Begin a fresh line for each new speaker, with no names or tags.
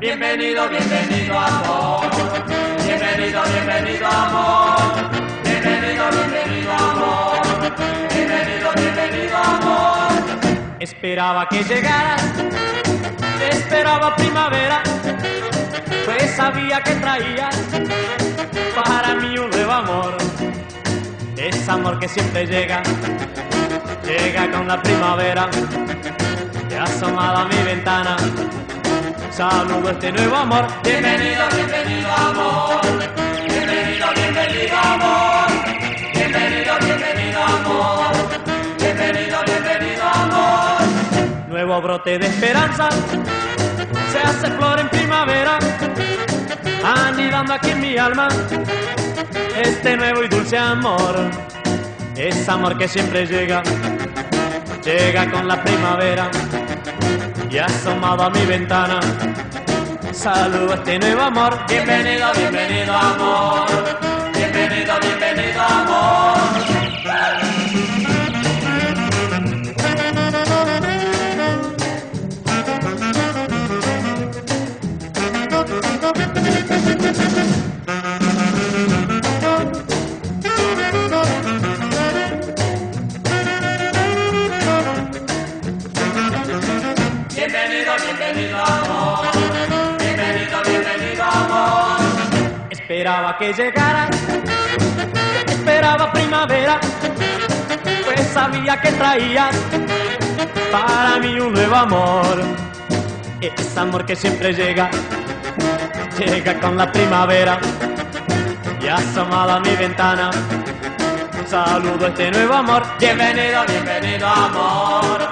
Bienvenido, bienvenido amor. Bienvenido, bienvenido amor. Bienvenido, bienvenido amor. Bienvenido, bienvenido amor.
Esperaba que llegaras, esperaba primavera, pues sabía que traías para mí un nuevo amor. Es amor que siempre llega, llega con la primavera, te asomado a mi ventana. Saludo este nuevo amor.
Bienvenido, bienvenido amor. Bienvenido, bienvenido amor. Bienvenido, bienvenido amor. Bienvenido, bienvenido amor.
Nuevo brote de esperanza, se hace flor en primavera, anidando aquí en mi alma este nuevo y dulce amor. Es amor que siempre llega, llega con la primavera y asomado a mi ventana. Saludo a este nuevo amor.
Bienvenido, bienvenido amor. Bienvenido, bienvenido Bienvenido, amor. Bienvenido, bienvenido amor.
Esperaba que llegaras, esperaba primavera, pues sabía que traías para mí un nuevo amor. Es amor que siempre llega, llega con la primavera y asomado a mi ventana. Saludo a este nuevo amor.
Bienvenido, bienvenido amor.